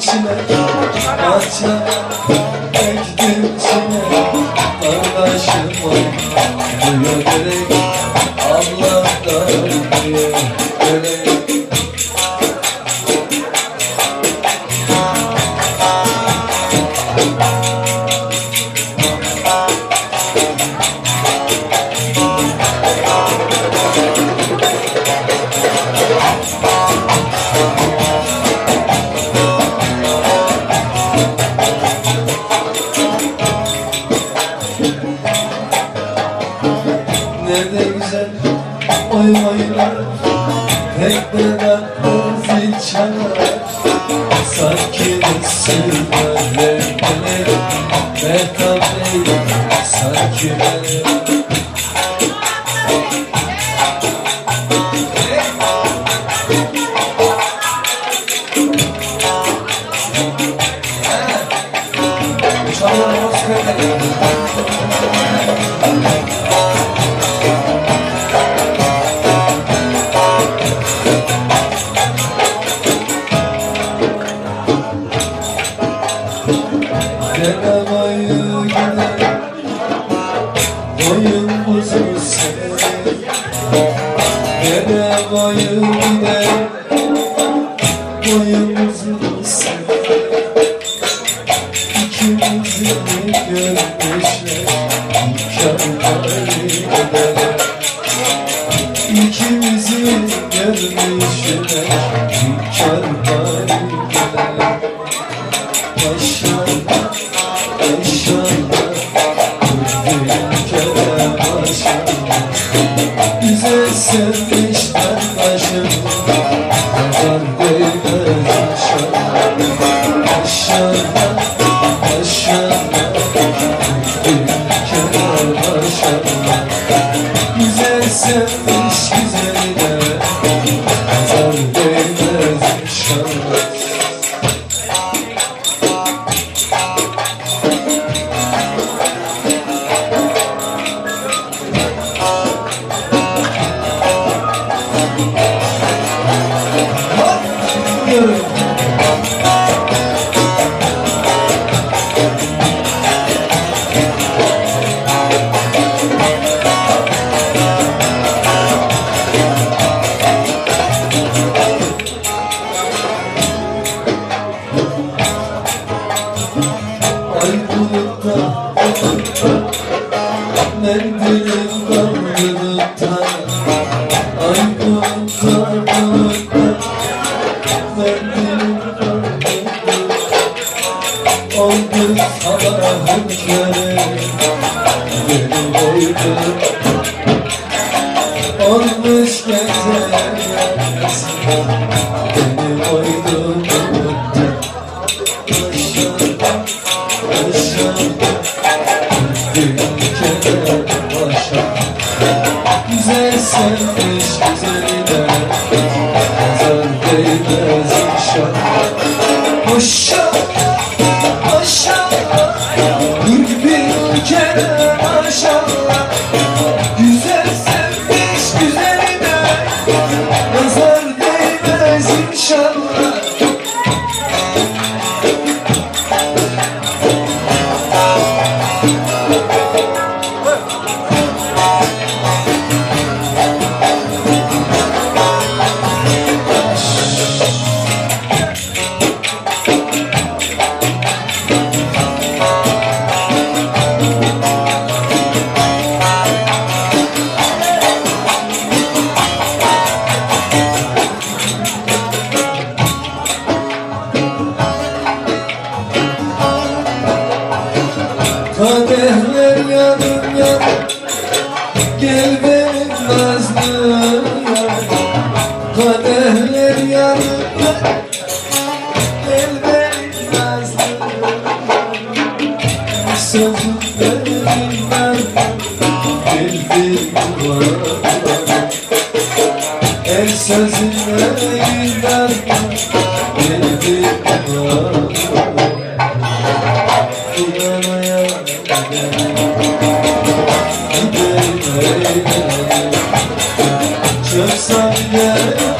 içine Parça ektim içine Kardeşim oy Duyuyor gerek Ablam da duyuyor Tekneler bizi çalar Sanki benim Mehtap değil sanki benim Boyun uzun senin Denemayı gider uzun senin İkimizi görmüşler Mükemmel Sevmişler başım. Nazar değmez inşallah Maşallah, Ay bulutta, bulutta Mendilim damlılıkta Ay bulutta, bulutta Mendilim damlılıkta Oldu sabahın kere Beni boydu Olmuş geceler yarısı Beni Güzel sevmiş güzeline Nazar değmez inşallah Hoşça, hoşça. Dur bir kere Bildiğim var El sözüne gider var İnanaya Çok saniye bak